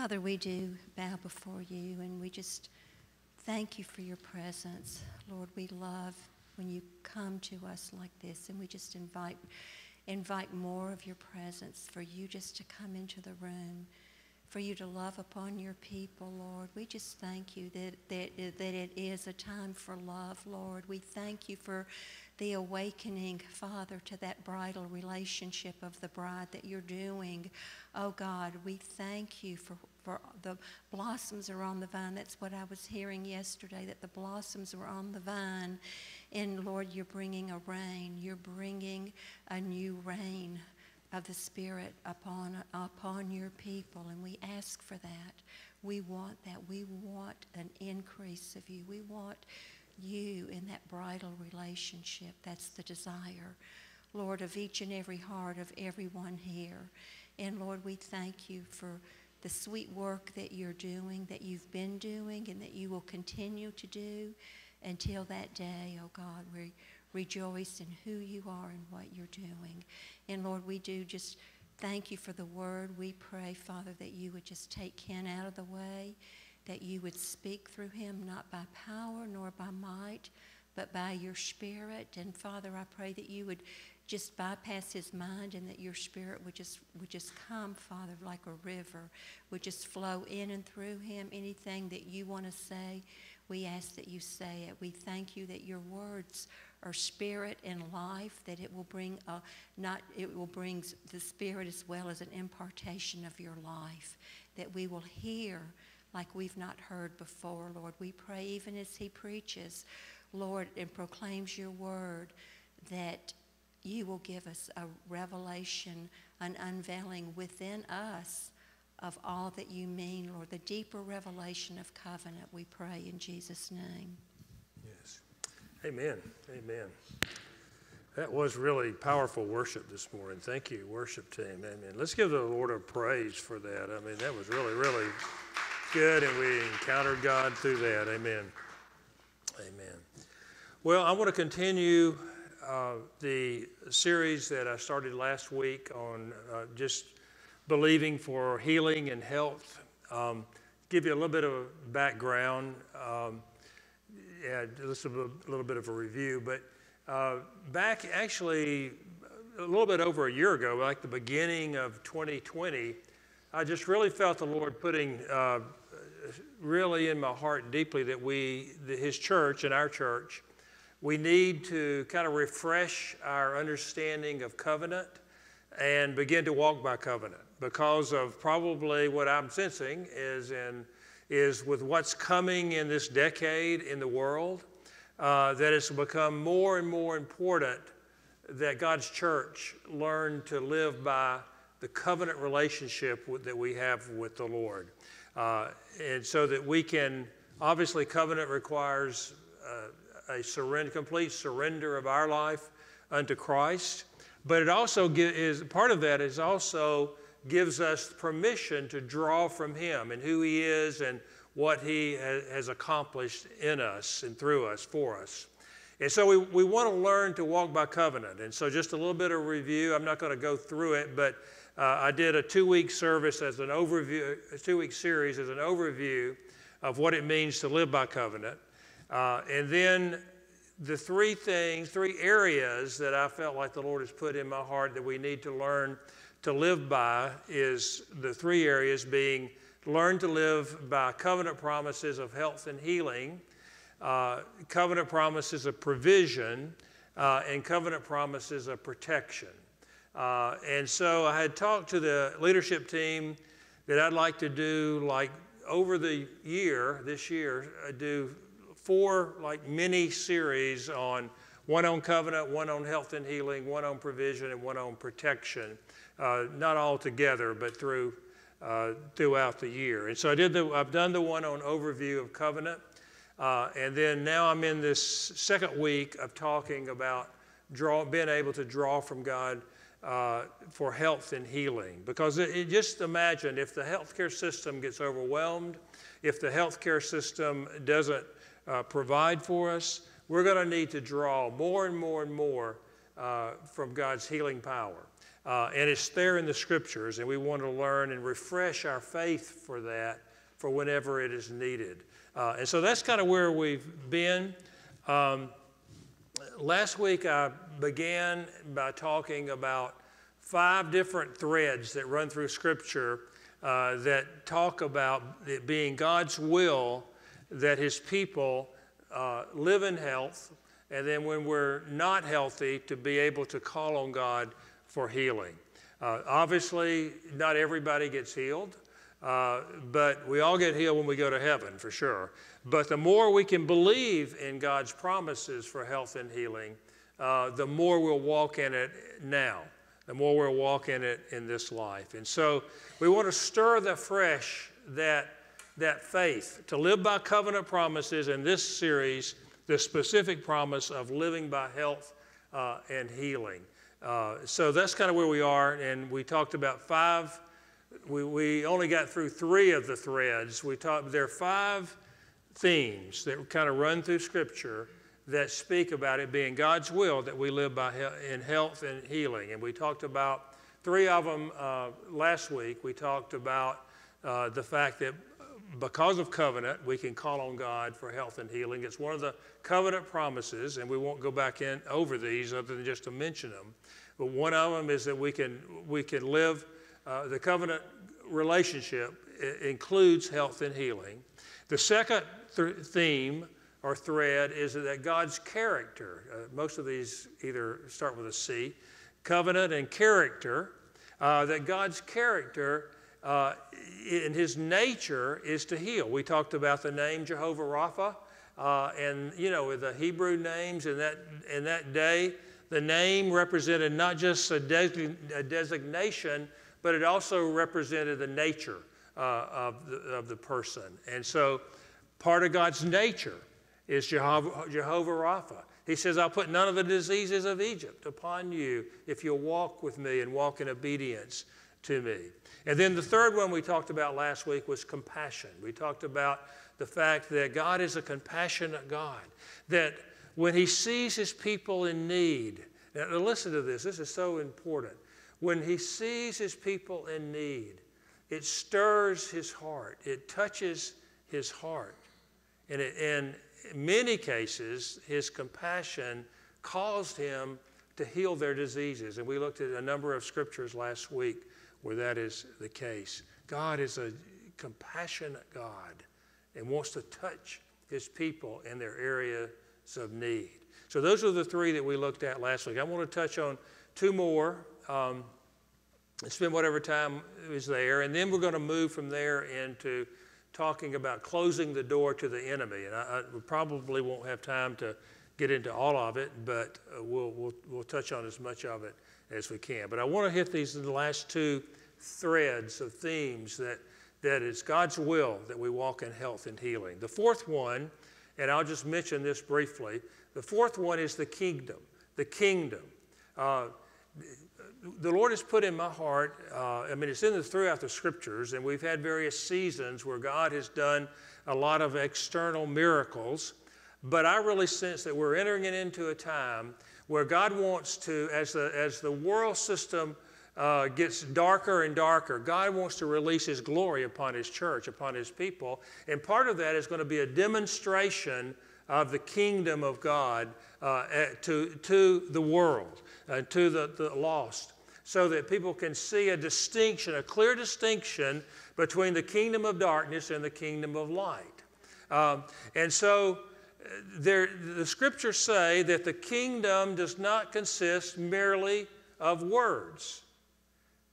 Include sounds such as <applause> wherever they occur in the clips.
Father, we do bow before you and we just thank you for your presence. Lord, we love when you come to us like this and we just invite invite more of your presence for you just to come into the room for you to love upon your people, Lord. We just thank you that, that, that it is a time for love, Lord. We thank you for the awakening, Father, to that bridal relationship of the bride that you're doing. Oh God, we thank you for, for the blossoms are on the vine. That's what I was hearing yesterday, that the blossoms are on the vine. And Lord, you're bringing a rain. You're bringing a new rain of the Spirit upon, upon your people. And we ask for that. We want that. We want an increase of you. We want you in that bridal relationship. That's the desire, Lord, of each and every heart of everyone here. And Lord, we thank you for the sweet work that you're doing, that you've been doing, and that you will continue to do until that day, oh God, we rejoice in who you are and what you're doing. And Lord, we do just thank you for the word. We pray, Father, that you would just take Ken out of the way, that you would speak through him, not by power nor by might, but by your spirit. And Father, I pray that you would just bypass his mind and that your spirit would just would just come father like a river would just flow in and through him. Anything that you want to say we ask that you say it. We thank you that your words are spirit and life that it will bring a, not it will bring the spirit as well as an impartation of your life that we will hear like we've not heard before lord. We pray even as he preaches lord and proclaims your word that you will give us a revelation, an unveiling within us of all that you mean, Lord, the deeper revelation of covenant, we pray in Jesus' name. Yes. Amen. Amen. That was really powerful worship this morning. Thank you, worship team. Amen. Let's give the Lord a praise for that. I mean, that was really, really good, and we encountered God through that. Amen. Amen. Well, I want to continue uh, the series that I started last week on uh, just believing for healing and health. Um, give you a little bit of background, um, yeah, just a little bit of a review. But uh, back actually a little bit over a year ago, like the beginning of 2020, I just really felt the Lord putting uh, really in my heart deeply that we, the, His church and our church, we need to kind of refresh our understanding of covenant and begin to walk by covenant because of probably what I'm sensing is in is with what's coming in this decade in the world uh, that it's become more and more important that God's church learn to live by the covenant relationship that we have with the Lord. Uh, and so that we can, obviously, covenant requires uh, a surrender, complete surrender of our life unto Christ. But it also is part of that is also gives us permission to draw from Him and who He is and what He has accomplished in us and through us for us. And so we, we want to learn to walk by covenant. And so just a little bit of review. I'm not going to go through it, but uh, I did a two week service as an overview, a two week series as an overview of what it means to live by covenant. Uh, and then the three things, three areas that I felt like the Lord has put in my heart that we need to learn to live by is the three areas being learn to live by covenant promises of health and healing, uh, covenant promises of provision, uh, and covenant promises of protection. Uh, and so I had talked to the leadership team that I'd like to do, like over the year, this year, I do four like mini series on one on covenant, one on health and healing, one on provision, and one on protection. Uh, not all together, but through uh, throughout the year. And so I did the, I've done the one on overview of covenant, uh, and then now I'm in this second week of talking about draw, being able to draw from God uh, for health and healing. Because it, it just imagine if the healthcare system gets overwhelmed, if the healthcare system doesn't uh, provide for us, we're going to need to draw more and more and more uh, from God's healing power. Uh, and it's there in the scriptures, and we want to learn and refresh our faith for that for whenever it is needed. Uh, and so that's kind of where we've been. Um, last week I began by talking about five different threads that run through Scripture uh, that talk about it being God's will that His people uh, live in health, and then when we're not healthy, to be able to call on God for healing. Uh, obviously, not everybody gets healed, uh, but we all get healed when we go to heaven, for sure. But the more we can believe in God's promises for health and healing, uh, the more we'll walk in it now, the more we'll walk in it in this life. And so we want to stir the fresh that, that faith, to live by covenant promises in this series, the specific promise of living by health uh, and healing. Uh, so that's kind of where we are, and we talked about five. We, we only got through three of the threads. We talked, there are five themes that kind of run through Scripture that speak about it being God's will that we live by he- in health and healing. And we talked about three of them uh, last week. We talked about uh, the fact that because of covenant, we can call on God for health and healing. It's one of the covenant promises, and we won't go back in over these other than just to mention them. But one of them is that we can, we can live, uh, the covenant relationship includes health and healing. The second th- theme or thread is that God's character, uh, most of these either start with a C, covenant and character, uh, that God's character uh, in his nature is to heal. We talked about the name Jehovah Rapha, uh, and you know, with the Hebrew names in that, in that day, the name represented not just a, a designation, but it also represented the nature uh, of, the, of the person. And so part of God's nature is Jehovah, Jehovah Rapha. He says, I'll put none of the diseases of Egypt upon you if you'll walk with me and walk in obedience to me. And then the third one we talked about last week was compassion. We talked about the fact that God is a compassionate God, that when He sees His people in need, now listen to this, this is so important. When He sees His people in need, it stirs His heart, it touches His heart. And, it, in many cases, his compassion caused him to heal their diseases. And we looked at a number of scriptures last week where that is the case. God is a compassionate God and wants to touch his people in their areas of need. So, those are the three that we looked at last week. I want to touch on two more um, and spend whatever time is there. And then we're going to move from there into talking about closing the door to the enemy. And I, I probably won't have time to get into all of it, but uh, we'll, we'll, we'll touch on as much of it as we can. But I want to hit these the last two threads of themes that, that it's God's will that we walk in health and healing. The fourth one, and I'll just mention this briefly, the fourth one is the kingdom. The kingdom. Uh, the Lord has put in my heart, uh, I mean, it's in the, throughout the scriptures, and we've had various seasons where God has done a lot of external miracles. But I really sense that we're entering into a time where God wants to, as the, as the world system uh, gets darker and darker, God wants to release His glory upon His church, upon His people. And part of that is going to be a demonstration of the kingdom of God uh, to, to the world, uh, to the, the lost so that people can see a distinction, a clear distinction between the kingdom of darkness and the kingdom of light. Um, and so there, the scriptures say that the kingdom does not consist merely of words.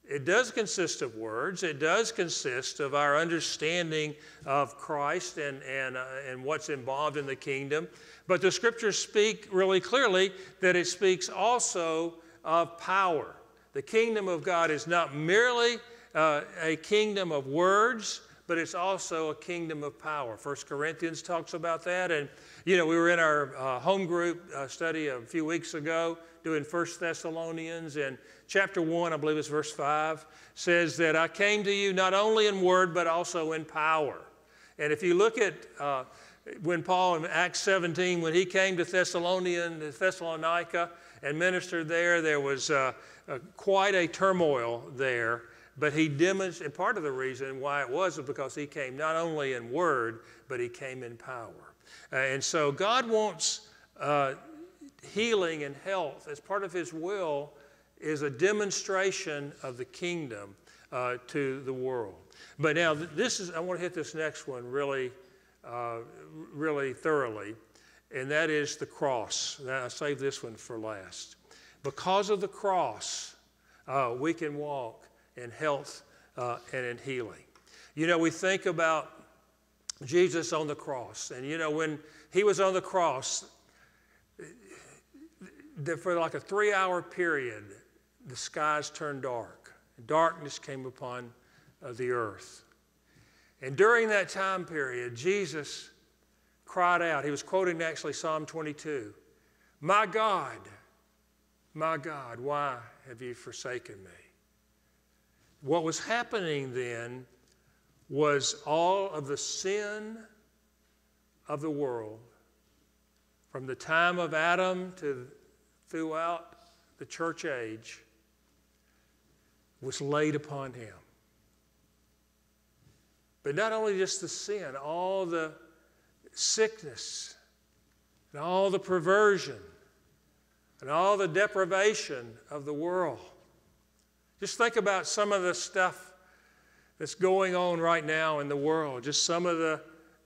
It does consist of words. It does consist of our understanding of Christ and, and, uh, and what's involved in the kingdom. But the scriptures speak really clearly that it speaks also of power. The kingdom of God is not merely uh, a kingdom of words, but it's also a kingdom of power. First Corinthians talks about that. And, you know, we were in our uh, home group uh, study a few weeks ago doing First Thessalonians, and chapter 1, I believe it's verse 5, says that I came to you not only in word, but also in power. And if you look at uh, when Paul in Acts 17, when he came to Thessalonian, Thessalonica, and ministered there, there was uh, uh, quite a turmoil there, but he demonstrated, part of the reason why it was was because he came not only in word, but he came in power. Uh, and so God wants uh, healing and health as part of his will is a demonstration of the kingdom uh, to the world. But now this is I want to hit this next one really, uh, really thoroughly, and that is the cross. Now, I saved this one for last. Because of the cross, uh, we can walk in health uh, and in healing. You know, we think about Jesus on the cross, and you know when he was on the cross, for like a three-hour period, the skies turned dark. Darkness came upon uh, the earth. And during that time period, Jesus cried out. He was quoting actually Psalm 22 My God, my God, why have you forsaken me? What was happening then was all of the sin of the world, from the time of Adam to throughout the church age, was laid upon him. But not only just the sin, all the sickness, and all the perversion, and all the deprivation of the world. Just think about some of the stuff that's going on right now in the world, just some of the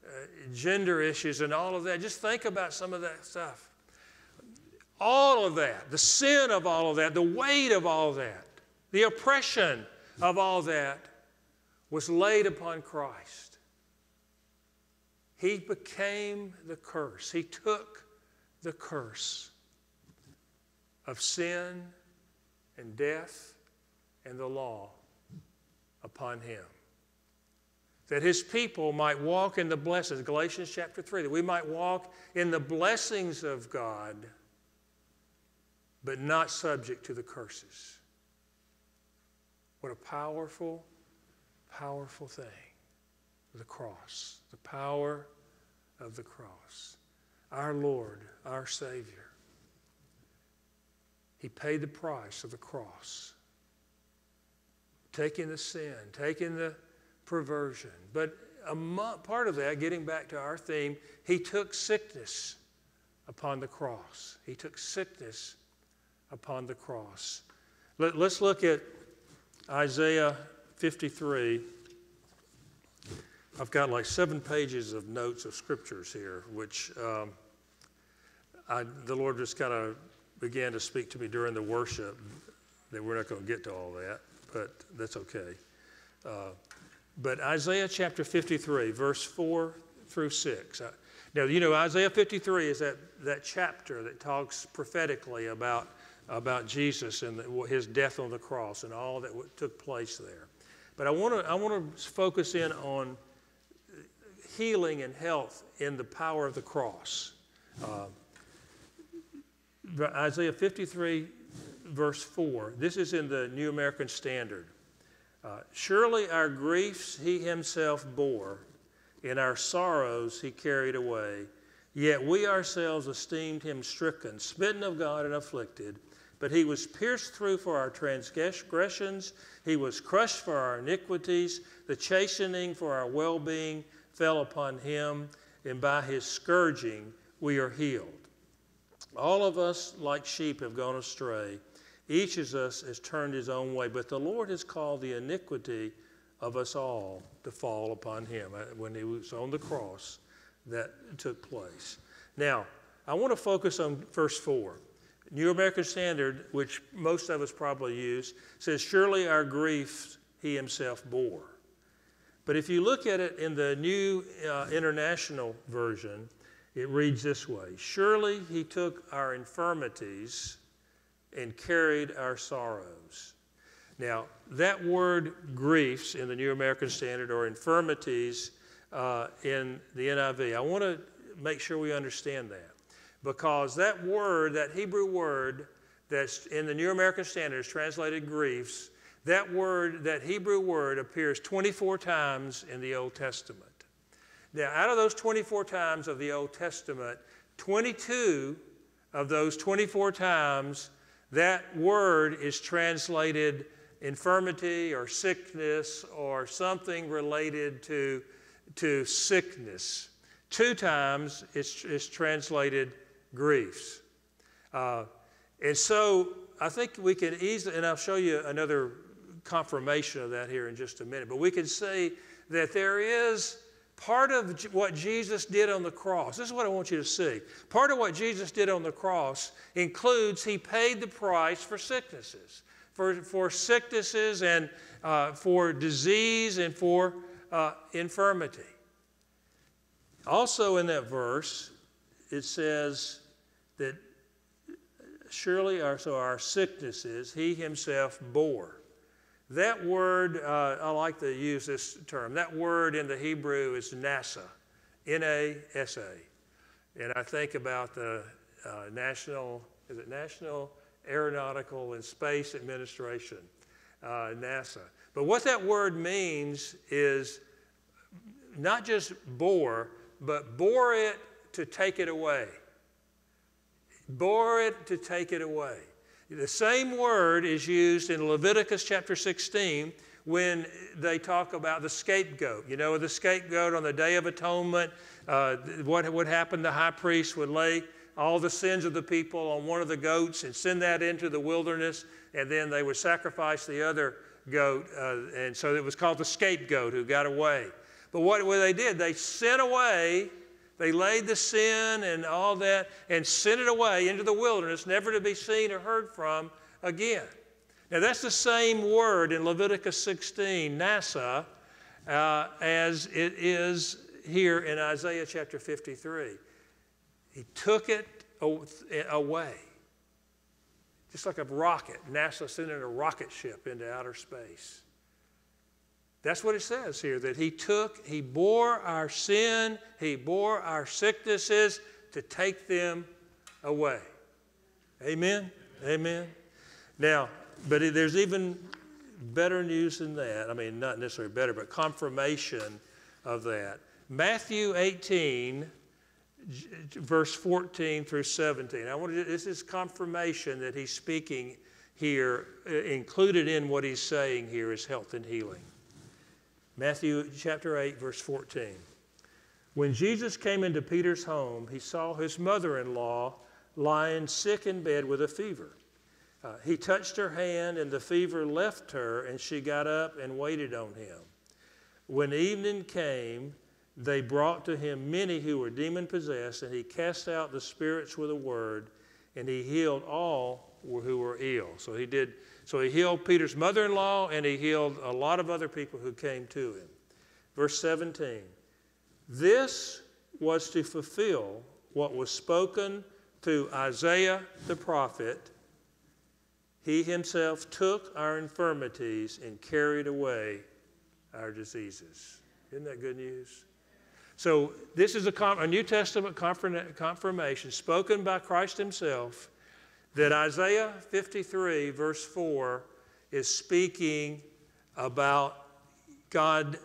uh, gender issues and all of that. Just think about some of that stuff. All of that, the sin of all of that, the weight of all that, the oppression of all that was laid upon Christ. He became the curse. He took the curse of sin and death and the law upon him. That his people might walk in the blessings, Galatians chapter 3, that we might walk in the blessings of God, but not subject to the curses. What a powerful, powerful thing. The cross, the power of the cross. Our Lord, our Savior. He paid the price of the cross, taking the sin, taking the perversion. But a part of that, getting back to our theme, he took sickness upon the cross. He took sickness upon the cross. Let, us look at Isaiah 53. I've got like seven pages of notes of scriptures here, which um, I, the Lord just kind of began to speak to me during the worship. That we're not going to get to all that, but that's okay. Uh, but Isaiah chapter 53, verse 4 through 6. Now, you know, Isaiah 53 is that, that chapter that talks prophetically about about Jesus and the, his death on the cross and all that took place there. But I want to I want to focus in on healing and health in the power of the cross. Uh, Isaiah 53, verse 4. This is in the New American Standard. Uh, Surely our griefs he himself bore, in our sorrows he carried away. Yet we ourselves esteemed him stricken, smitten of God, and afflicted. But he was pierced through for our transgressions, he was crushed for our iniquities. The chastening for our well being fell upon him, and by his scourging we are healed. All of us, like sheep, have gone astray. Each of us has turned his own way, but the Lord has called the iniquity of us all to fall upon him. Uh, when he was on the cross, that took place. Now, I want to focus on verse 4. New American Standard, which most of us probably use, says, Surely our griefs he himself bore. But if you look at it in the New uh, International Version, it reads this way Surely he took our infirmities and carried our sorrows. Now, that word griefs in the New American Standard or infirmities uh, in the NIV, I want to make sure we understand that because that word, that Hebrew word that's in the New American Standard is translated griefs, that word, that Hebrew word appears 24 times in the Old Testament. Now, out of those 24 times of the Old Testament, 22 of those 24 times That word is translated infirmity or sickness or something related to, to sickness. Two times it's, it's translated griefs. Uh, and so I think we can easily, and I'll show you another confirmation of that here in just a minute, but we can say that there is part of what Jesus did on the cross. This is what I want you to see. Part of what Jesus did on the cross includes he paid the price for sicknesses, for, for sicknesses and uh, for disease and for uh, infirmity. Also, in that verse, it says that surely our, so our sicknesses he himself bore. That word, uh, I like to use this term. That word in the Hebrew is NASA, N A S A. And I think about the uh, National, is it National Aeronautical and Space Administration, uh, NASA. But what that word means is not just bore, but bore it to take it away. Bore it to take it away. The same word is used in Leviticus chapter 16 when they talk about the scapegoat. You know, the scapegoat on the Day of Atonement, uh, what would happen? The high priest would lay all the sins of the people on one of the goats and send that into the wilderness, and then they would sacrifice the other goat. Uh, and so it was called the scapegoat who got away. But what, they did, they sent away they laid the sin and all that and sent it away into the wilderness, never to be seen or heard from again. Now, that's the same word in Leviticus 16, NASA, uh, as it is here in Isaiah chapter 53. He took it away. Just like a rocket, NASA sending a rocket ship into outer space. That's what it says here that he took, he bore our sin, he bore our sicknesses to take them away. Amen? Amen. Now, but there's even better news than that. I mean, not necessarily better, but confirmation of that. Matthew 18, verse 14 through 17. I want to, this is confirmation that he's speaking here, included in what he's saying here is health and healing. Matthew chapter 8, verse 14. When Jesus came into Peter's home, he saw his mother in law lying sick in bed with a fever. Uh, he touched her hand, and the fever left her, and she got up and waited on him. When evening came, they brought to him many who were demon possessed, and he cast out the spirits with a word, and he healed all who were ill. So he did so he healed Peter's mother in law and he healed a lot of other people who came to him. Verse 17 This was to fulfill what was spoken through Isaiah the prophet. He himself took our infirmities and carried away our diseases. Isn't that good news? So, this is a, a New Testament confirmation spoken by Christ Himself that Isaiah 53, verse 4, is speaking about God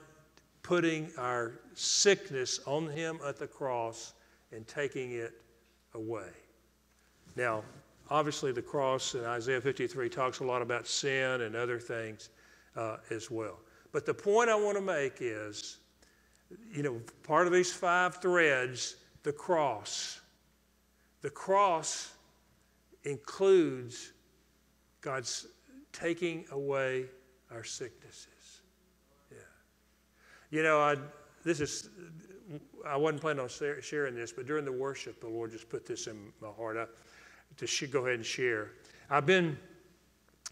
putting our sickness on Him at the cross and taking it away. Now, obviously, the cross in Isaiah 53 talks a lot about sin and other things uh, as well. But the point I want to make is you know, part of these five threads, the cross. The cross includes God's taking away our sicknesses. Yeah. You know, I, this is, I wasn't planning on sharing this, but during the worship, the Lord just put this in my heart I, to go ahead and share. I've been,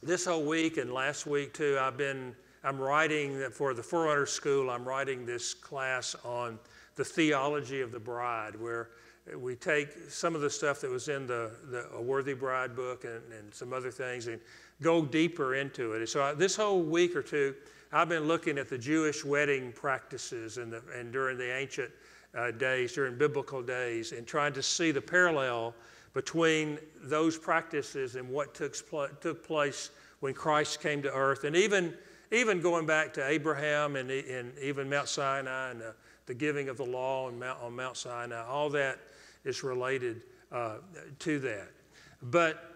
this whole week and last week too, I've been, I'm writing for the Forerunner School, I'm writing this class on the theology of the bride, where we take some of the stuff that was in the, the A Worthy Bride book and, and some other things and go deeper into it. And so I, this whole week or two, I've been looking at the Jewish wedding practices and, the, and during the ancient uh, days, during biblical days, and trying to see the parallel between those practices and what took, took place when Christ came to earth. And even, even going back to Abraham and, and even Mount Sinai and the, the giving of the law on Mount, on Mount Sinai, all that is related uh, to that. But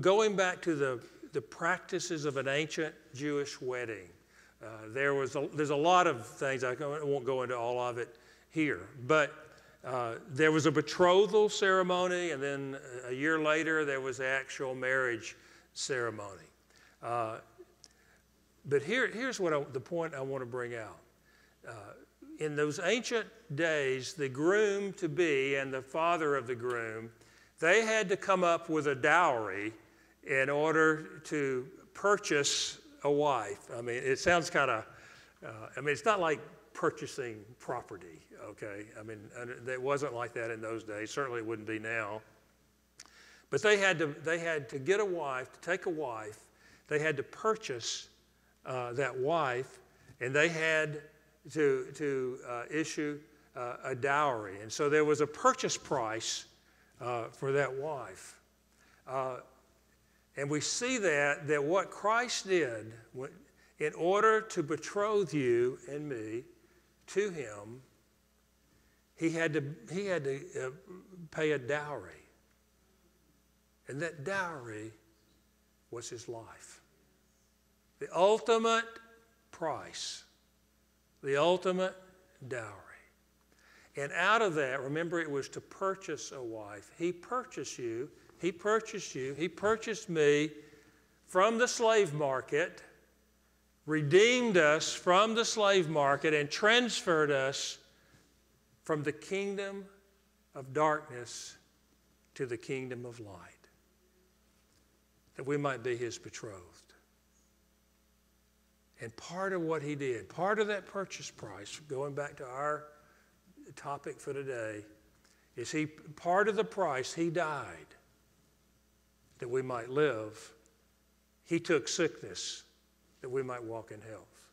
going back to the, the practices of an ancient Jewish wedding, uh, there was a, there's a lot of things, I won't go into all of it here, but uh, there was a betrothal ceremony, and then a year later, there was the actual marriage ceremony. Uh, but here, here's what I, the point I want to bring out. In those ancient days, the groom to be and the father of the groom, they had to come up with a dowry in order to purchase a wife. I mean, it sounds kind of, uh, I mean, it's not like purchasing property, okay? I mean, it wasn't like that in those days. Certainly it wouldn't be now. But they had to, they had to get a wife, to take a wife, they had to purchase uh, that wife, and they had to, to uh, issue uh, a dowry. And so there was a purchase price uh, for that wife. Uh, and we see that, that what Christ did in order to betroth you and me to him, he had to, he had to uh, pay a dowry. And that dowry was his life. The ultimate price, the ultimate dowry. And out of that, remember, it was to purchase a wife. He purchased you, He purchased you, He purchased me from the slave market, redeemed us from the slave market, and transferred us from the kingdom of darkness to the kingdom of light, that we might be His betrothed. And part of what He did, part of that purchase price, going back to our topic for today is he part of the price he died that we might live he took sickness that we might walk in health.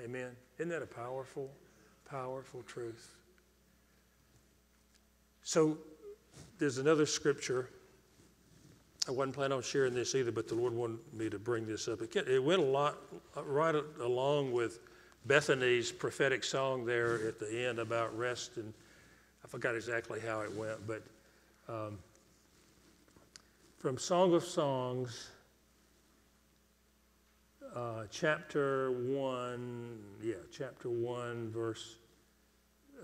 Amen? Isn't that a powerful powerful truth? So there's another scripture I wasn't planning on sharing this either, but the Lord wanted me to bring this up. It, it went a lot right along with Bethany's prophetic song there at the end about rest, and I forgot exactly how it went, but um, from Song of Songs, uh, chapter 1, yeah, chapter 1, verse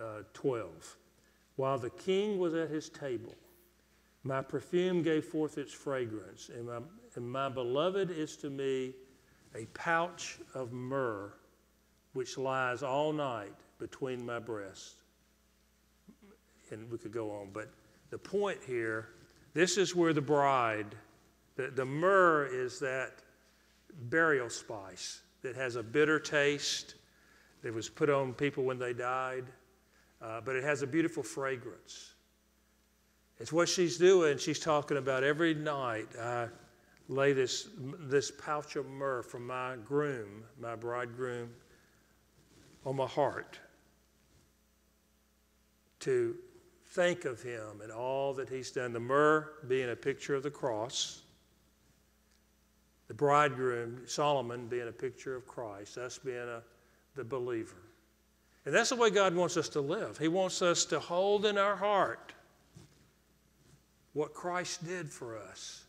uh, 12. While the king was at his table, my perfume gave forth its fragrance, and my, and my beloved is to me a pouch of myrrh which lies all night between my breasts. And we could go on, but the point here this is where the bride, the, the myrrh is that burial spice that has a bitter taste that was put on people when they died, uh, but it has a beautiful fragrance. It's what she's doing. She's talking about every night I lay this, this pouch of myrrh from my groom, my bridegroom, on my heart to think of him and all that he's done. The myrrh being a picture of the cross, the bridegroom, Solomon, being a picture of Christ, us being a, the believer. And that's the way God wants us to live. He wants us to hold in our heart what Christ did for us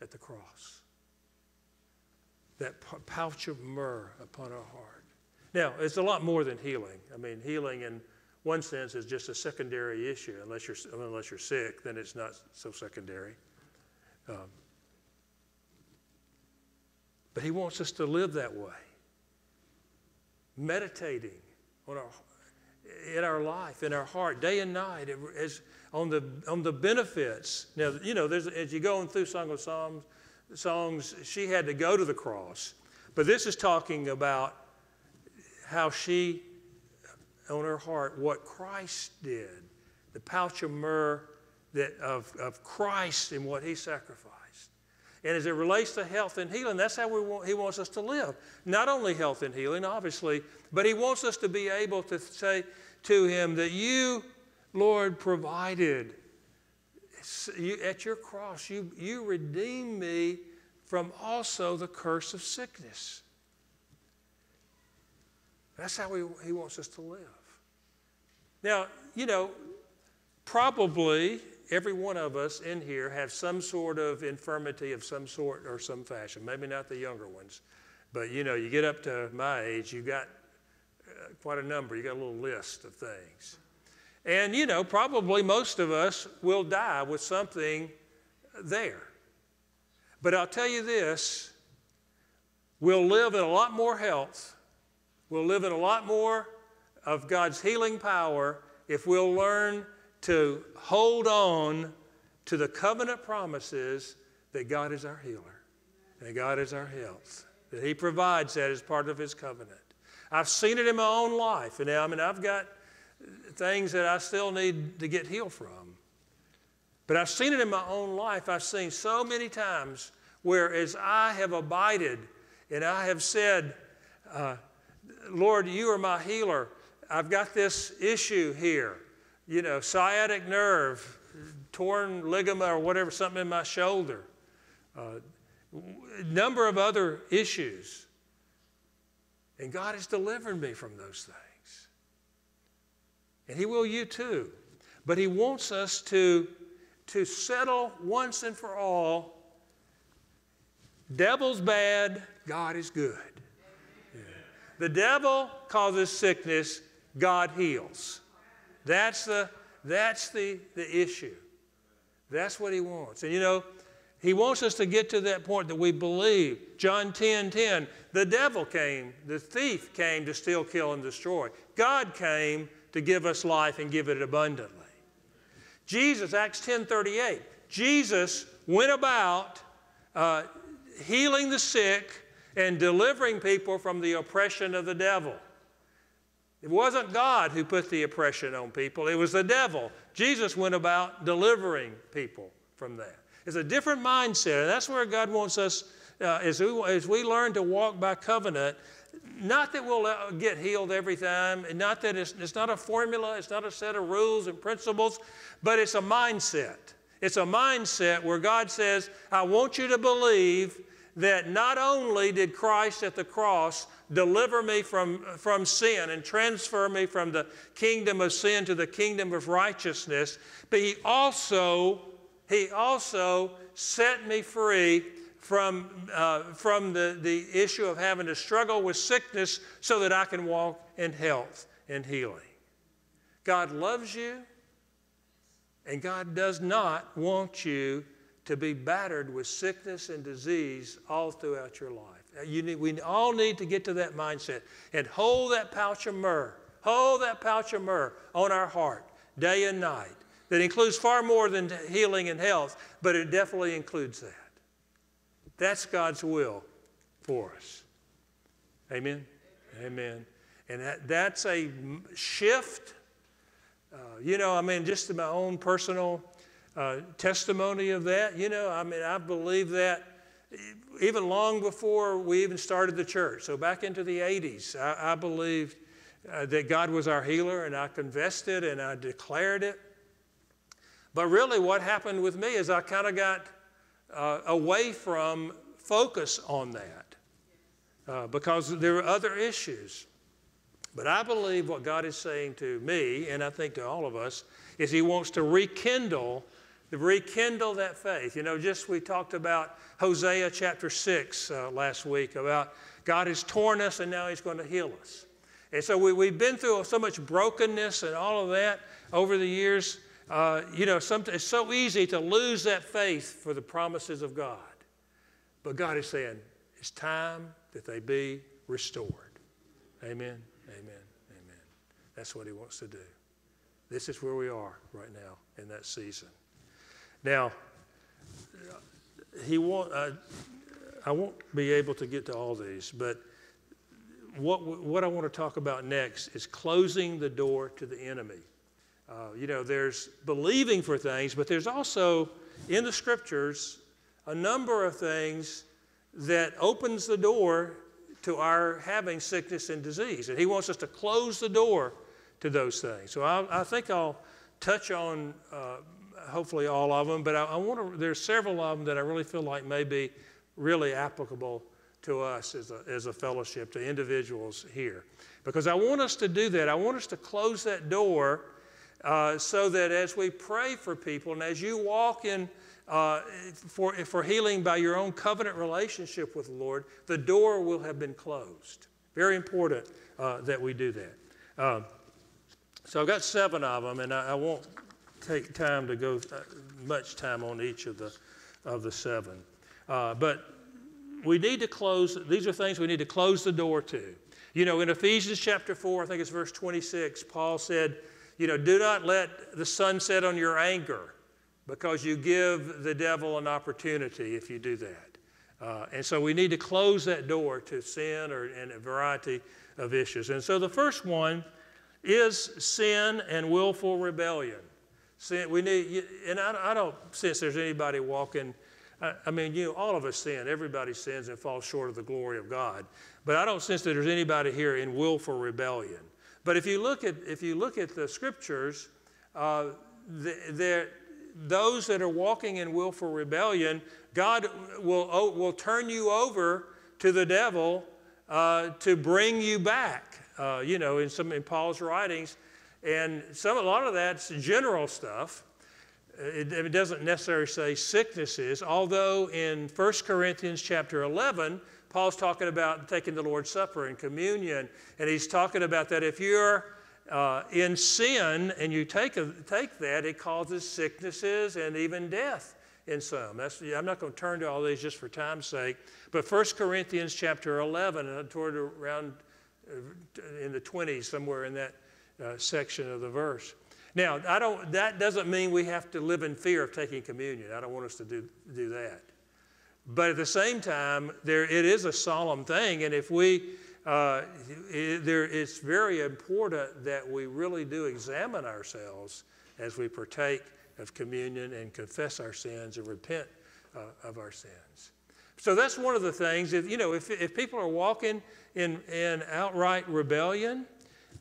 at the cross. That pouch of myrrh upon our heart. Now, it's a lot more than healing. I mean, healing in one sense is just a secondary issue. Unless you're, unless you're sick, then it's not so secondary. Um, but he wants us to live that way, meditating on our, in our life, in our heart, day and night, as, on, the, on the benefits. Now, you know, as you go through Song of Psalms, songs, she had to go to the cross. But this is talking about how she, on her heart, what Christ did, the pouch of myrrh that of, of Christ and what he sacrificed. And as it relates to health and healing, that's how we want, he wants us to live. Not only health and healing, obviously, but he wants us to be able to say to him that you, Lord, provided. You, at your cross, you, you redeemed me from also the curse of sickness. That's how he, he wants us to live. Now, you know, probably every one of us in here have some sort of infirmity of some sort or some fashion. Maybe not the younger ones, but you know, you get up to my age, you got uh, quite a number. You got a little list of things. And you know, probably most of us will die with something there. But I'll tell you this we'll live in a lot more health, we'll live in a lot more of God's healing power if we'll learn to hold on to the covenant promises that God is our healer, that God is our health, that He provides that as part of His covenant. I've seen it in my own life, and I mean, I've got things that I still need to get healed from. But I've seen it in my own life. I've seen so many times where, as I have abided and I have said, uh, Lord, you are my healer. I've got this issue here, you know, sciatic nerve, torn ligament or whatever, something in my shoulder, uh, number of other issues. And God has delivered me from those things. And He will you too. But He wants us to, to settle once and for all devil's bad, God is good. Yeah. The devil causes sickness, God heals. That's the, that's the, the issue. That's what he wants. And you know, he wants us to get to that point that we believe. John 10 10, the devil came, the thief came to steal, kill, and destroy. God came to give us life and give it abundantly. Jesus, Acts 10 38, Jesus went about uh, healing the sick and delivering people from the oppression of the devil. It wasn't God who put the oppression on people, it was the devil. Jesus went about delivering people from that. It's a different mindset, and that's where God wants us, uh, as, we, as we learn to walk by covenant, not that we'll uh, get healed every time, and not that it's, it's not a formula, it's not a set of rules and principles, but it's a mindset. It's a mindset where God says, I want you to believe that not only did Christ at the cross deliver me from, from sin and transfer me from the kingdom of sin to the kingdom of righteousness, but he also, he also set me free from, uh, from the, the issue of having to struggle with sickness so that I can walk in health and healing. God loves you, and God does not want you to be battered with sickness and disease all throughout your life. Uh, need, we all need to get to that mindset and hold that pouch of myrrh, hold that pouch of myrrh on our heart day and night. That includes far more than healing and health, but it definitely includes that. That's God's will for us. Amen? Amen. And that, that's a shift. Uh, you know, I mean, just in my own personal uh, testimony of that, you know, I mean, I believe that even long before we even started the church. So back into the 80s, I, I believed uh, that God was our healer, and I confessed it and I declared it. But really, what happened with me is I kind of got uh, away from focus on that uh, because there were other issues. But I believe what God is saying to me, and I think to all of us, is He wants to rekindle rekindle that faith. You know, just we talked about Hosea chapter 6 uh, last week about God has torn us and now He's going to heal us. And so we, we've been through so much brokenness and all of that over the years. Uh, you know, it's so easy to lose that faith for the promises of God. But God is saying, it's time that they be restored. Amen, amen, amen. That's what He wants to do. This is where we are right now in that season. Now, he won't, uh, I won't be able to get to all these, but what, what I want to talk about next is closing the door to the enemy. Uh, you know, there's believing for things, but there's also in the scriptures a number of things that opens the door to our having sickness and disease. And he wants us to close the door to those things. So I, I think I'll touch on uh, hopefully all of them, but I, I want to, there's several of them that I really feel like may be really applicable to us as a, as a fellowship, to individuals here. Because I want us to do that. I want us to close that door uh, so that as we pray for people and as you walk in uh, for, for healing by your own covenant relationship with the Lord, the door will have been closed. Very important uh, that we do that. Um, so I've got seven of them, and I, I won't take time to go uh, much time on each of the, of the seven. Uh, but we need to close, these are things we need to close the door to. You know, in Ephesians chapter 4, I think it's verse 26, Paul said, you know, do not let the sun set on your anger because you give the devil an opportunity if you do that. Uh, and so we need to close that door to sin or and a variety of issues. And so the first one is sin and willful rebellion. Sin, we need, and I, don't sense there's anybody walking. I, mean, you know, all of us sin. Everybody sins and falls short of the glory of God. But I don't sense that there's anybody here in willful rebellion. But if you look at if you look at the scriptures, uh, those that are walking in willful rebellion, God will, will turn you over to the devil uh, to bring you back. Uh, you know, in some in Paul's writings, and some a lot of that's general stuff. It, it doesn't necessarily say sicknesses, although in 1 Corinthians chapter 11, Paul's talking about taking the Lord's Supper and communion, and he's talking about that if you're uh, in sin and you take, a, take that, it causes sicknesses and even death in some. That's, I'm not going to turn to all these just for time's sake, but 1 Corinthians chapter 11, uh, toward around uh, in the 20s, somewhere in that uh, section of the verse. Now, I don't, that doesn't mean we have to live in fear of taking communion. I don't want us to do, do that. But at the same time, there, it is a solemn thing, and if we uh, it, there, it's very important that we really do examine ourselves as we partake of communion and confess our sins and repent uh, of our sins. So that's one of the things. If, you know, if, if people are walking in, in outright rebellion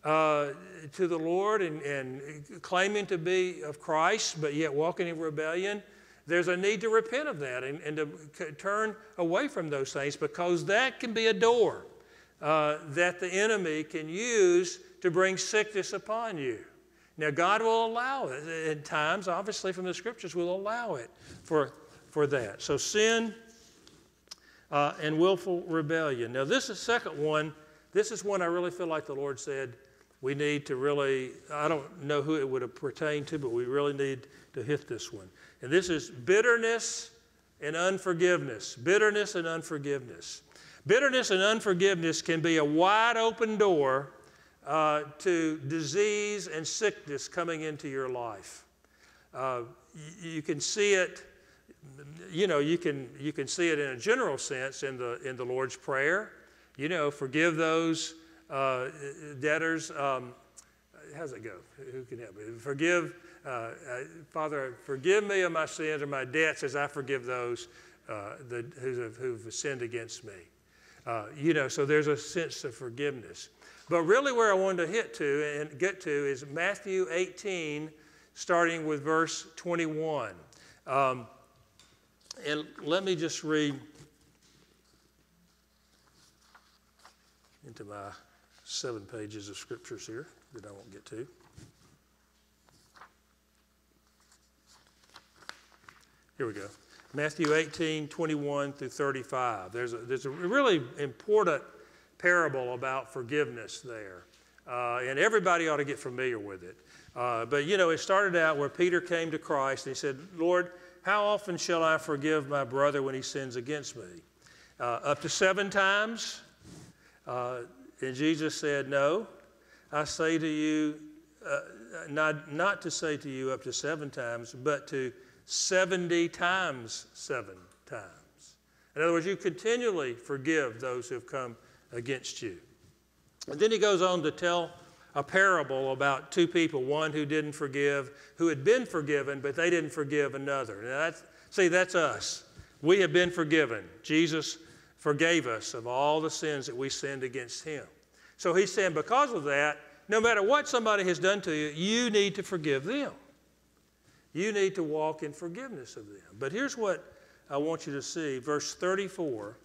uh, to the Lord and, and claiming to be of Christ, but yet walking in rebellion, there's a need to repent of that and, and to turn away from those things because that can be a door uh, that the enemy can use to bring sickness upon you. Now, God will allow it at times, obviously, from the scriptures, will allow it for, for that. So, sin uh, and willful rebellion. Now, this is second one. This is one I really feel like the Lord said we need to really, I don't know who it would have pertained to, but we really need to hit this one. And this is bitterness and unforgiveness. Bitterness and unforgiveness. Bitterness and unforgiveness can be a wide open door uh, to disease and sickness coming into your life. Uh, you, you can see it, you know, you can, you can see it in a general sense in the, in the Lord's Prayer. You know, forgive those uh, debtors. Um, how's it go? Who can help me? Forgive, uh, uh, Father, forgive me of my sins or my debts as I forgive those uh, who've, who've sinned against me. Uh, you know, so there's a sense of forgiveness. But really, where I wanted to hit to and get to is Matthew 18, starting with verse 21. Um, and let me just read into my seven pages of scriptures here that I won't get to. Here we go. Matthew 18, 21 through 35. There's a, there's a really important parable about forgiveness there. Uh, and everybody ought to get familiar with it. Uh, but you know, it started out where Peter came to Christ and he said, Lord, how often shall I forgive my brother when he sins against me? Uh, up to seven times? And Jesus said, No, I say to you, uh, not, not to say to you up to seven times, but to 70 times seven times. In other words, you continually forgive those who have come against you. And then he goes on to tell a parable about two people, one who didn't forgive, who had been forgiven, but they didn't forgive another. Now that's, see, that's us. We have been forgiven. Jesus forgave us of all the sins that we sinned against him. So he's saying, because of that, no matter what somebody has done to you, you need to forgive them. You need to walk in forgiveness of them. But here's what I want you to see verse 34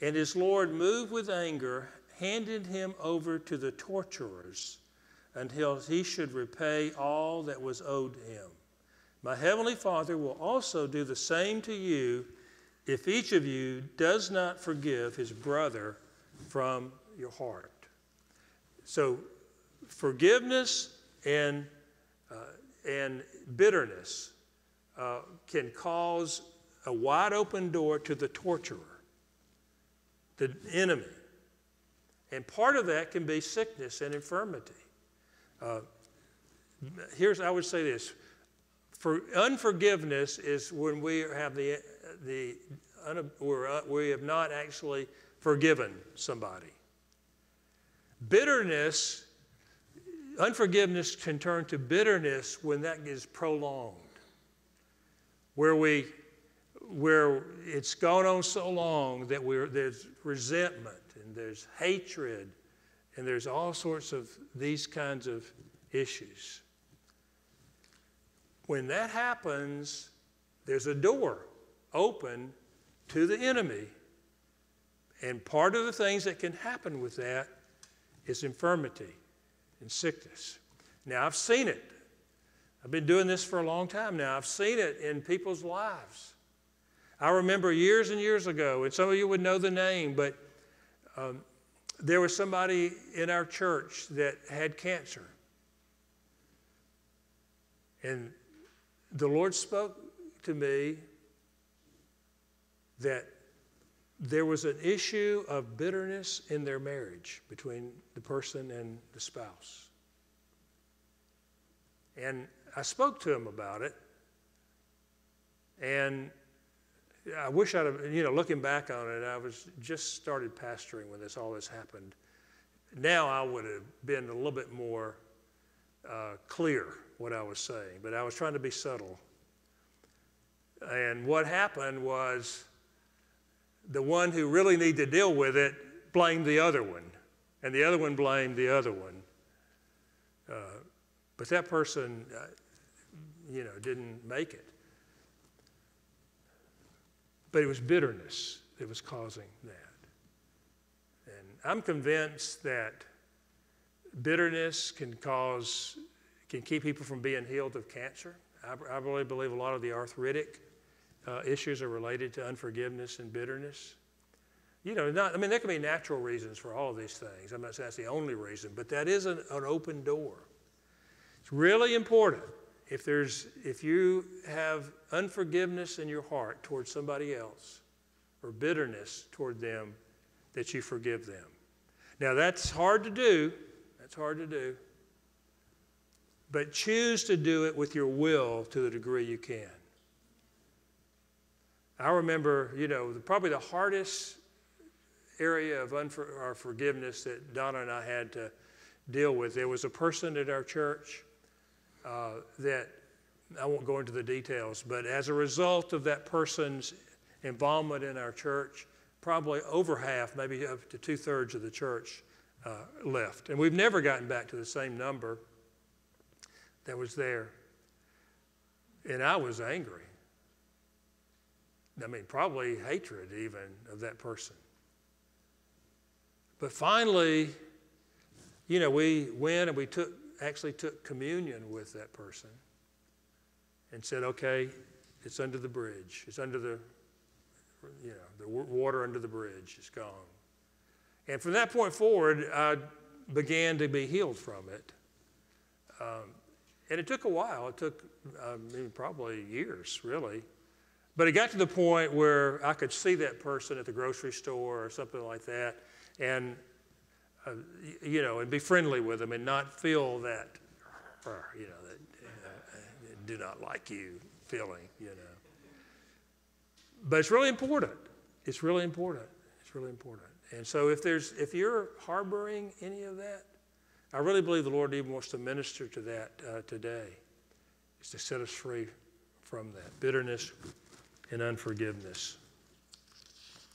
And his Lord, moved with anger, handed him over to the torturers until he should repay all that was owed him. My heavenly Father will also do the same to you if each of you does not forgive his brother from your heart. So, forgiveness and, uh, and bitterness uh, can cause a wide open door to the torturer, the enemy. And part of that can be sickness and infirmity. Uh, here's, I would say this for unforgiveness is when we have the, the uh, we have not actually forgiven somebody. Bitterness, unforgiveness can turn to bitterness when that is prolonged, where we, where it's gone on so long that we're, there's resentment and there's hatred and there's all sorts of these kinds of issues. When that happens, there's a door open to the enemy. And part of the things that can happen with that is infirmity and sickness. Now, I've seen it. I've been doing this for a long time now. I've seen it in people's lives. I remember years and years ago, and some of you would know the name, but um, there was somebody in our church that had cancer. And the Lord spoke to me that there was an issue of bitterness in their marriage between the person and the spouse. And I spoke to him about it. And I wish I'd have, you know, looking back on it, I was just started pastoring when this all this happened. Now I would have been a little bit more uh, clear what I was saying, but I was trying to be subtle. And what happened was the one who really needed to deal with it blamed the other one, and the other one blamed the other one. Uh, but that person, uh, you know, didn't make it. But it was bitterness that was causing that. And I'm convinced that bitterness can cause, can keep people from being healed of cancer. I, I really believe a lot of the arthritic uh, issues are related to unforgiveness and bitterness. You know, not, I mean, there can be natural reasons for all these things. I'm not saying that's the only reason, but that is an, an open door. It's really important if there's if you have unforgiveness in your heart towards somebody else or bitterness toward them that you forgive them now that's hard to do that's hard to do but choose to do it with your will to the degree you can i remember you know probably the hardest area of unfor- forgiveness that donna and i had to deal with there was a person at our church uh, that I won't go into the details, but as a result of that person's involvement in our church, probably over half, maybe up to two thirds of the church uh, left. And we've never gotten back to the same number that was there. And I was angry. I mean, probably hatred even of that person. But finally, you know, we went and we took actually took communion with that person and said, okay, it's under the bridge. It's under the, you know, the water under the bridge. It's gone. And from that point forward, I began to be healed from it. Um, and it took a while. It took I mean, probably years, really. But it got to the point where I could see that person at the grocery store or something like that, and uh, you know, and be friendly with them and not feel that, uh, you know, that uh, do not like you feeling, you know. But it's really important. It's really important. It's really important. And so if there's if you're harboring any of that, I really believe the Lord even wants to minister to that uh, today, is to set us free from that bitterness and unforgiveness.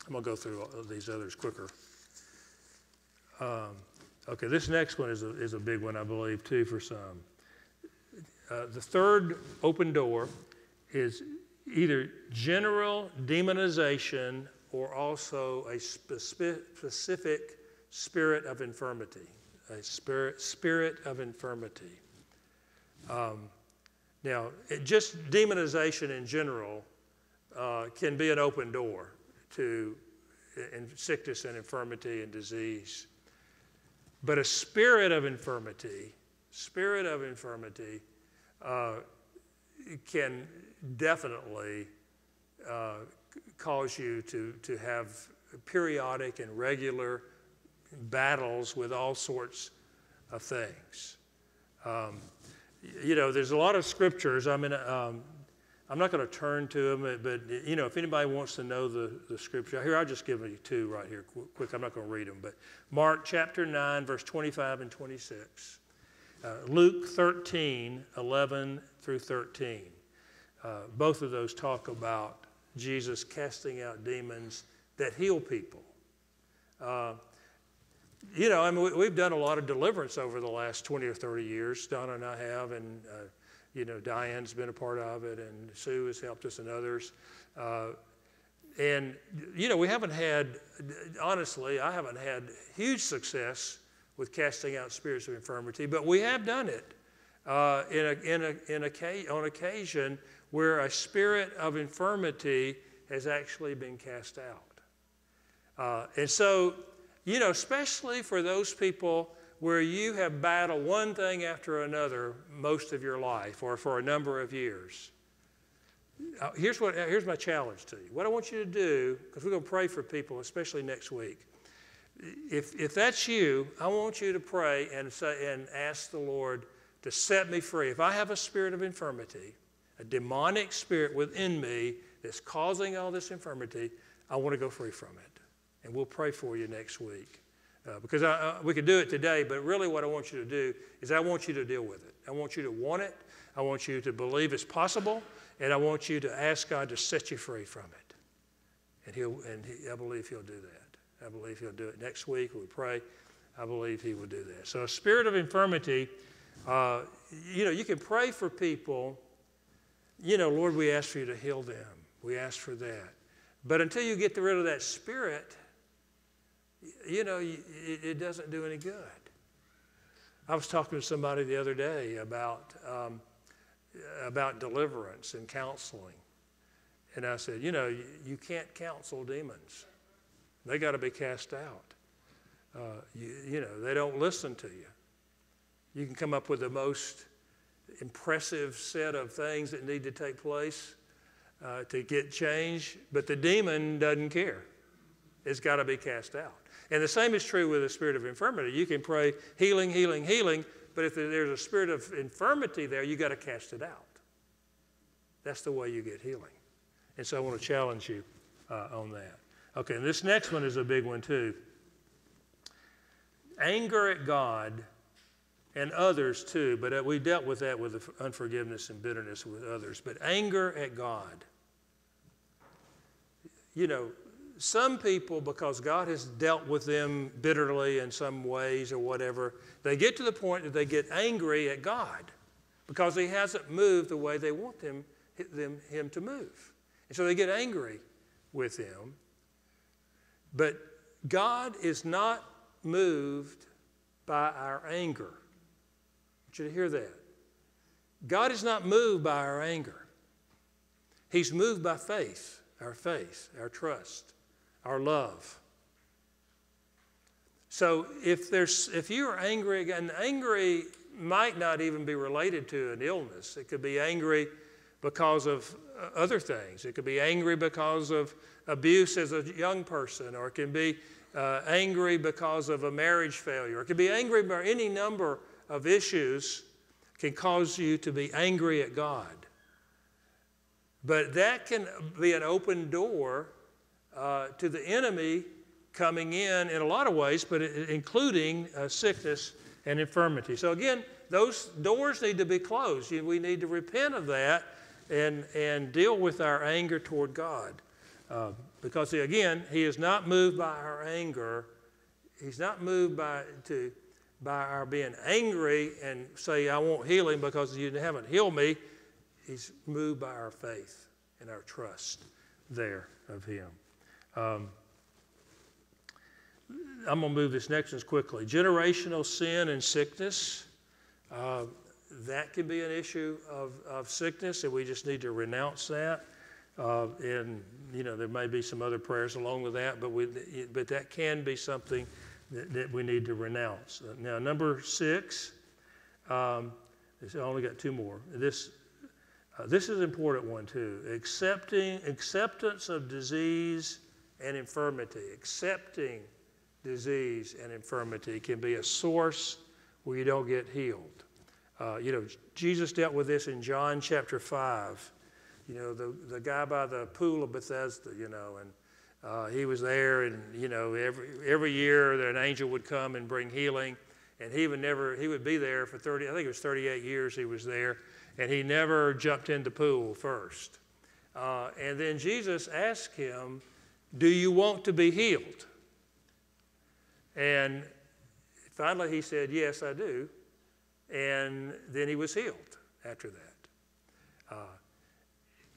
I'm going to go through these others quicker. Um, okay, this next one is a, is a big one, I believe, too, for some. Uh, the third open door is either general demonization or also a specific spirit of infirmity. a spirit, spirit of infirmity. Um, now, it, just demonization in general uh, can be an open door to in sickness and infirmity and disease. But a spirit of infirmity, spirit of infirmity, uh, can definitely uh, cause you to, to have periodic and regular battles with all sorts of things. Um, you know, there's a lot of scriptures. I mean, um, I'm not going to turn to them, but, you know, if anybody wants to know the, the scripture, here, I'll just give you two right here quick. I'm not going to read them, but Mark chapter 9, verse 25 and 26. Uh, Luke 13, 11 through 13. Uh, both of those talk about Jesus casting out demons that heal people. Uh, you know, I mean, we, have done a lot of deliverance over the last 20 or 30 years. Donna and I have, and, uh, you know, Diane's been a part of it, and Sue has helped us, and others. Uh, and, you know, we haven't had, honestly, I haven't had huge success with casting out spirits of infirmity, but we have done it uh, in a, in a, in a, on occasion where a spirit of infirmity has actually been cast out. Uh, and so, you know, especially for those people where you have battled one thing after another most of your life or for a number of years. Here's, what, here's my challenge to you. What I want you to do, because we're going to pray for people, especially next week. If, if that's you, I want you to pray and, say, and ask the Lord to set me free. If I have a spirit of infirmity, a demonic spirit within me that's causing all this infirmity, I want to go free from it. And we'll pray for you next week. Uh, because I, uh, we could do it today, but really what I want you to do is I want you to deal with it. I want you to want it. I want you to believe it's possible, and I want you to ask God to set you free from it. And, he'll, and he, I believe He'll do that. I believe He'll do it next week. We pray. I believe He will do that. So, a spirit of infirmity, uh, you know, you can pray for people. You know, Lord, we ask for you to heal them. We ask for that. But until you get rid of that spirit, you know, it, it doesn't do any good. I was talking to somebody the other day about, um, about deliverance and counseling. And I said, you know, you, you can't counsel demons. They got to be cast out. Uh, you, you know, they don't listen to you. You can come up with the most impressive set of things that need to take place uh, to get change, but the demon doesn't care. It's got to be cast out. And the same is true with the spirit of infirmity. You can pray healing, healing, healing, but if there's a spirit of infirmity there, you've got to cast it out. That's the way you get healing. And so I want to challenge you uh, on that. Okay, and this next one is a big one too. Anger at God and others too, but uh, we dealt with that with unforgiveness and bitterness with others. But anger at God. You know, some people, because God has dealt with them bitterly in some ways or whatever, they get to the point that they get angry at God because He hasn't moved the way they want them, them, Him to move. And so they get angry with Him. But God is not moved by our anger. I want you to hear that. God is not moved by our anger. He's moved by faith, our faith, our trust our love. So if there's if you are angry and angry might not even be related to an illness. It could be angry because of uh, other things. It could be angry because of abuse as a young person, or it can be uh, angry because of a marriage failure. It could be angry about any number of issues can cause you to be angry at God. But that can be an open door uh, to the enemy coming in in a lot of ways, but including uh, sickness and infirmity. So, again, those doors need to be closed. We need to repent of that and, and deal with our anger toward God. Uh, because, again, He is not moved by our anger. He's not moved by, to, by our being angry and say, I want healing because you haven't healed me. He's moved by our faith and our trust there of Him. Um, I'm going to move this next one quickly. Generational sin and sickness. Uh, that can be an issue of, of sickness, and we just need to renounce that. Uh, and, you know, there may be some other prayers along with that, but, we, but that can be something that, that we need to renounce. Uh, now, number six, um, I only got two more. This, uh, this is an important one too. Accepting acceptance of disease and infirmity. Accepting disease and infirmity can be a source where you don't get healed. Uh, you know, Jesus dealt with this in John chapter 5. You know, the, the guy by the pool of Bethesda, you know, and uh, he was there, and, you know, every, every year an angel would come and bring healing, and he would never, he would be there for 30, I think it was 38 years he was there, and he never jumped in the pool first. Uh, and then Jesus asked him, Do you want to be healed? And finally he said, Yes, I do. And then he was healed after that. Uh,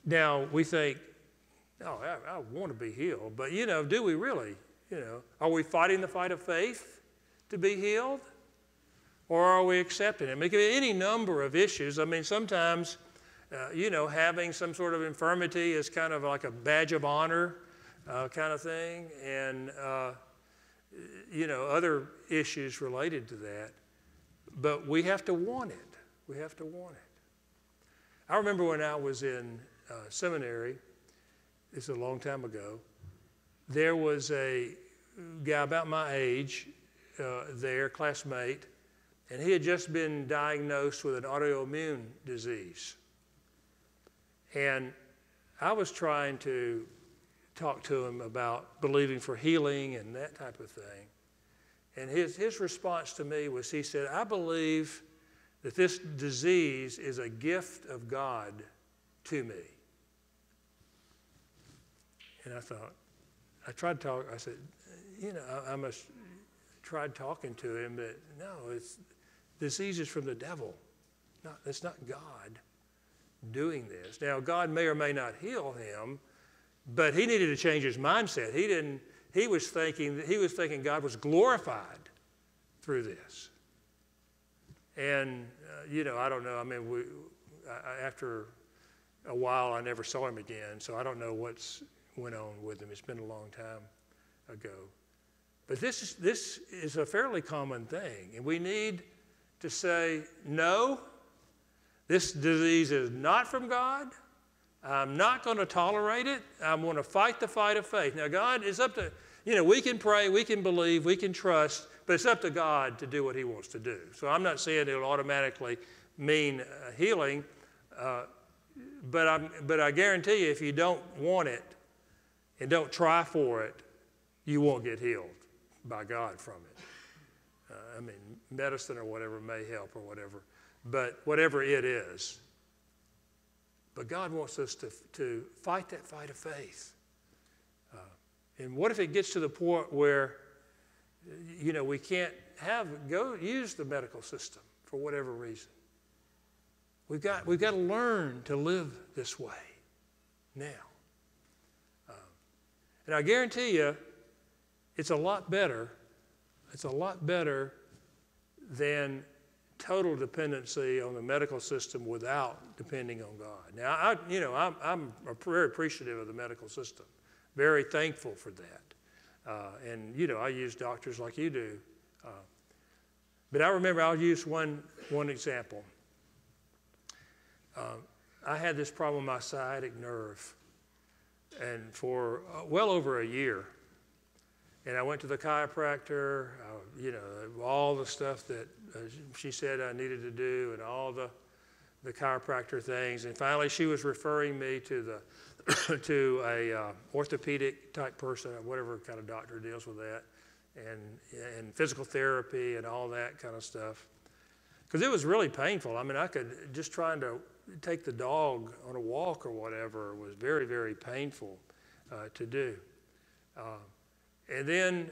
now we think, oh, I, I want to be healed. But, you know, do we really? You know, are we fighting the fight of faith to be healed? Or are we accepting it? Could be any number of issues. I mean, sometimes, uh, you know, having some sort of infirmity is kind of like a badge of honor uh, kind of thing. And, uh, you know, other issues related to that. But we have to want it. We have to want it. I remember when I was in uh, seminary, this is a long time ago, there was a guy about my age uh, there, classmate, and he had just been diagnosed with an autoimmune disease. And I was trying to talk to him about believing for healing and that type of thing. And his, his response to me was he said, I believe that this disease is a gift of God to me. And I thought, I tried to talk, I said, you know, I, I must tried talking to him, but no, it's disease is from the devil. Not, it's not God doing this. Now, God may or may not heal him, but he needed to change his mindset. He didn't, he was thinking, he was thinking God was glorified through this. And, uh, you know, I don't know. I mean, we, I, after a while, I never saw him again, so I don't know what's went on with him. It's been a long time ago. But this is, this is a fairly common thing, and we need to say, no, this disease is not from God. I'm not going to tolerate it. I'm going to fight the fight of faith. Now, God is up to, you know, we can pray, we can believe, we can trust, but it's up to God to do what He wants to do. So I'm not saying it'll automatically mean uh, healing, uh, but, I'm, but I guarantee you, if you don't want it and don't try for it, you won't get healed by God from it. Uh, I mean, medicine or whatever may help or whatever, but whatever it is, but God wants us to, to fight that fight of faith. Uh, and what if it gets to the point where, you know, we can't have, go use the medical system for whatever reason? We've got, we've got to learn to live this way now. Uh, and I guarantee you, it's a lot better. It's a lot better than total dependency on the medical system without depending on God. Now, I, you know, I'm, I'm very appreciative of the medical system, very thankful for that. Uh, and, you know, I use doctors like you do. Uh, but I remember I'll use one, one example. Uh, I had this problem with my sciatic nerve, and for uh, well over a year. And I went to the chiropractor, uh, you know, all the stuff that she said I needed to do and all the, the chiropractor things. And finally, she was referring me to, the, <coughs> to a uh, orthopedic type person, whatever kind of doctor deals with that, and, and physical therapy and all that kind of stuff. Because it was really painful. I mean, I could just trying to take the dog on a walk or whatever was very, very painful uh, to do. Uh, and then,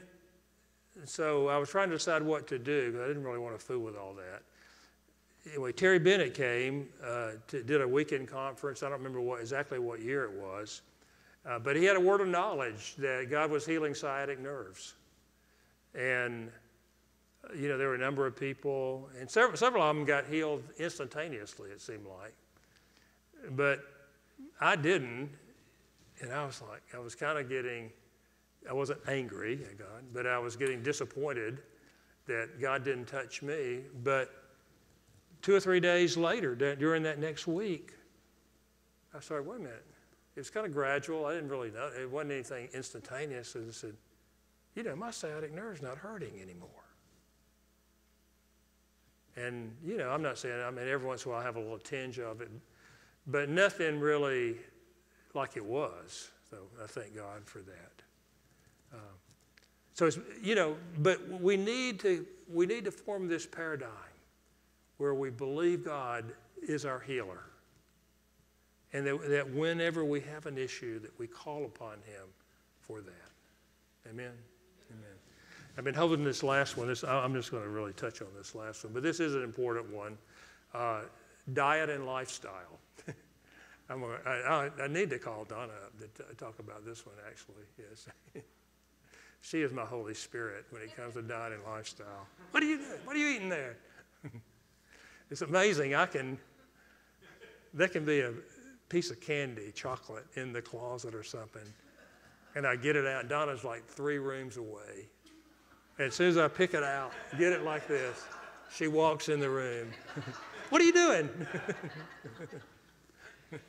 so I was trying to decide what to do because I didn't really want to fool with all that. Anyway, Terry Bennett came, uh, to, did a weekend conference. I don't remember what, exactly what year it was. Uh, but he had a word of knowledge that God was healing sciatic nerves. And, uh, you know, there were a number of people, and several, several of them got healed instantaneously, it seemed like. But I didn't, and I was like, I was kind of getting, I wasn't angry at God, but I was getting disappointed that God didn't touch me. But two or three days later, during that next week, I started, wait a minute. It was kind of gradual. I didn't really know. It wasn't anything instantaneous. And I said, you know, my sciatic nerve's not hurting anymore. And, you know, I'm not saying, I mean, every once in a while I have a little tinge of it, but nothing really like it was. So I thank God for that. So you know, but we need to we need to form this paradigm where we believe God is our healer. And that, that whenever we have an issue, that we call upon him for that. Amen? Amen. I've been holding this last one. This, I'm just going to really touch on this last one, but this is an important one. Uh, diet and lifestyle. <laughs> I'm gonna, I, I, need to call Donna up to talk about this one, actually. Yes. <laughs> she is my Holy Spirit when it comes to diet and lifestyle. What are you doing? What are you eating there? <laughs> it's amazing. I can, there can be a, piece of candy, chocolate, in the closet or something. And I get it out. Donna's like three rooms away. And as soon as I pick it out, get it like this, she walks in the room. <laughs> what are you doing? <laughs>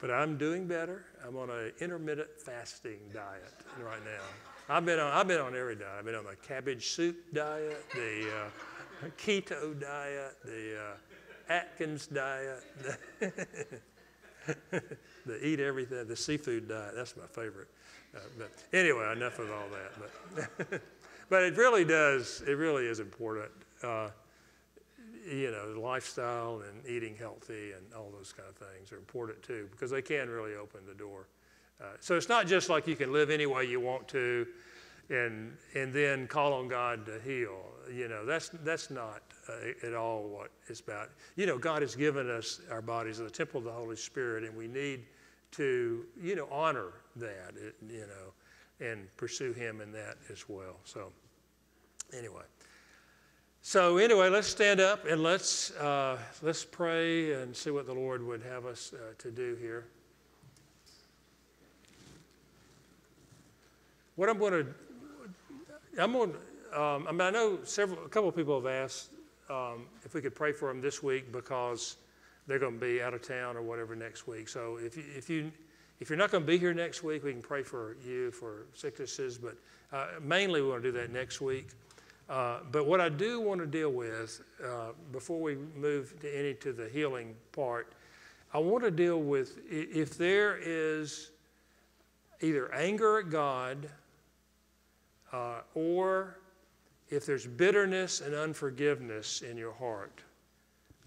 but I'm doing better. I'm on an intermittent fasting diet right now. I've been on, I've been on every diet. I've been on the cabbage soup diet, the uh, <laughs> keto diet, the uh, Atkins diet. <laughs> the eat everything, the seafood diet, that's my favorite. Uh, but anyway, enough of all that. But, <laughs> but it really does, it really is important. Uh, you know, lifestyle and eating healthy and all those kind of things are important too because they can really open the door. Uh, so it's not just like you can live any way you want to and, and then call on God to heal. You know, that's, that's not uh, at all what it's about. You know, God has given us our bodies as the temple of the Holy Spirit, and we need to, you know, honor that, you know, and pursue Him in that as well. So, anyway. So anyway, let's stand up and let's uh, let's pray and see what the Lord would have us uh, to do here. What I'm going to I'm going. Um, I mean, I know several, a couple of people have asked um, if we could pray for them this week because they're going to be out of town or whatever next week. So if you, if you if you're not going to be here next week, we can pray for you for sicknesses, but uh, mainly we want to do that next week. Uh, but what I do want to deal with uh, before we move to any to the healing part, I want to deal with if there is either anger at God uh, or if there's bitterness and unforgiveness in your heart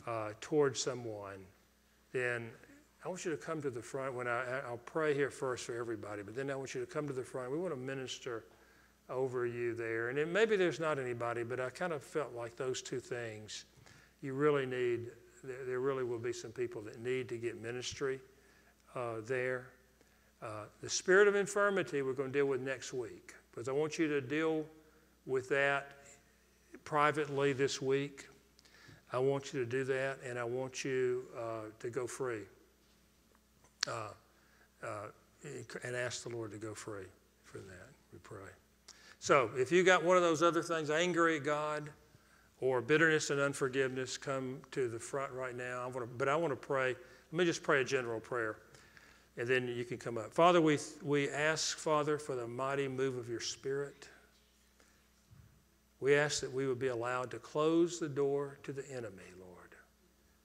uh, towards someone, then I want you to come to the front when I, I'll pray here first for everybody, but then I want you to come to the front. We want to minister over you there. And it, maybe there's not anybody, but I kind of felt like those two things you really need, there, there really will be some people that need to get ministry uh, there. Uh, the spirit of infirmity we're going to deal with next week because I want you to deal with that privately this week. I want you to do that, and I want you uh, to go free uh, uh, and ask the Lord to go free for that. We pray. So, if you got one of those other things, anger at God or bitterness and unforgiveness, come to the front right now. I want to, but I want to pray. Let me just pray a general prayer and then you can come up. Father, we, we ask, Father, for the mighty move of your Spirit. We ask that we would be allowed to close the door to the enemy, Lord,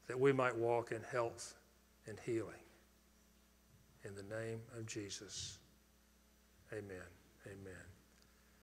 that we might walk in health and healing. In the name of Jesus, amen. Amen.